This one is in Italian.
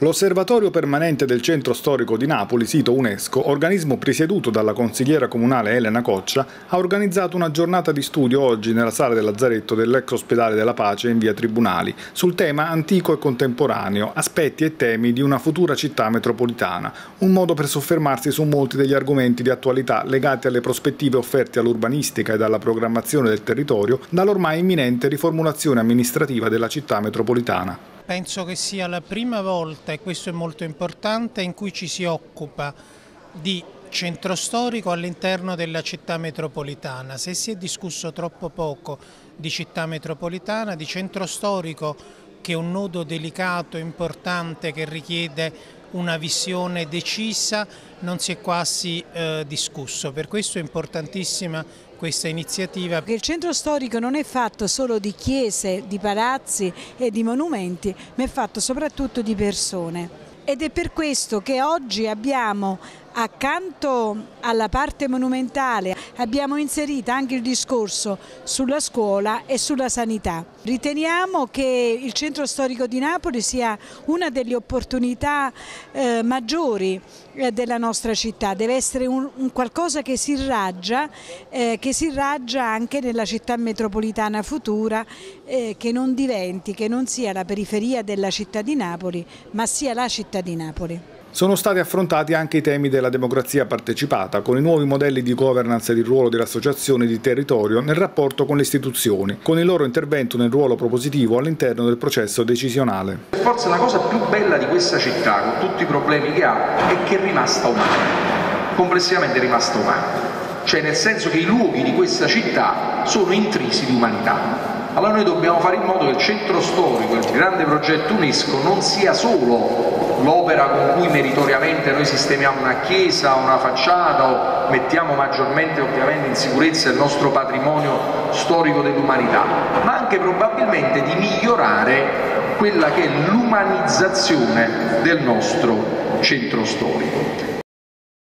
L'Osservatorio permanente del Centro Storico di Napoli, sito UNESCO, organismo presieduto dalla consigliera comunale Elena Coccia, ha organizzato una giornata di studio oggi nella sala del Lazzaretto dell'ex ospedale della Pace in via Tribunali sul tema antico e contemporaneo, aspetti e temi di una futura città metropolitana, un modo per soffermarsi su molti degli argomenti di attualità legati alle prospettive offerte all'urbanistica e alla programmazione del territorio dall'ormai imminente riformulazione amministrativa della città metropolitana. Penso che sia la prima volta, e questo è molto importante, in cui ci si occupa di centro storico all'interno della città metropolitana. Se si è discusso troppo poco di città metropolitana, di centro storico che è un nodo delicato, importante, che richiede una visione decisa, non si è quasi eh, discusso. Per questo è importantissima questa iniziativa. Il centro storico non è fatto solo di chiese, di palazzi e di monumenti, ma è fatto soprattutto di persone. Ed è per questo che oggi abbiamo accanto alla parte monumentale abbiamo inserito anche il discorso sulla scuola e sulla sanità. Riteniamo che il centro storico di Napoli sia una delle opportunità eh, maggiori eh, della nostra città, deve essere un, un qualcosa che si irraggia, eh, che si irraggia anche nella città metropolitana futura, eh, che non diventi, che non sia la periferia della città di Napoli, ma sia la città di Napoli. Sono stati affrontati anche i temi della democrazia partecipata, con i nuovi modelli di governance e il ruolo delle associazioni di territorio nel rapporto con le istituzioni, con il loro intervento nel ruolo propositivo all'interno del processo decisionale. Forse la cosa più bella di questa città, con tutti i problemi che ha, è che è rimasta umana, complessivamente è rimasta umana, cioè nel senso che i luoghi di questa città sono intrisi di umanità. Allora noi dobbiamo fare in modo che il centro storico, grande progetto UNESCO, non sia solo l'opera con cui meritoriamente noi sistemiamo una chiesa, una facciata o mettiamo maggiormente ovviamente in sicurezza il nostro patrimonio storico dell'umanità, ma anche probabilmente di migliorare quella che è l'umanizzazione del nostro centro storico.